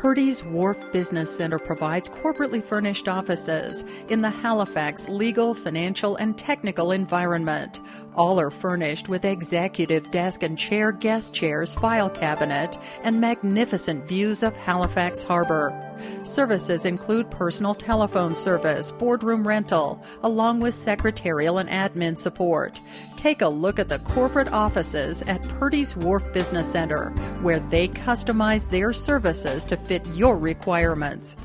Purdy's Wharf Business Center provides corporately furnished offices in the Halifax legal, financial, and technical environment. All are furnished with executive desk and chair guest chairs, file cabinet, and magnificent views of Halifax Harbor. Services include personal telephone service, boardroom rental, along with secretarial and admin support. Take a look at the corporate offices at Purdy's Wharf Business Center, where they customize their services to fit your requirements.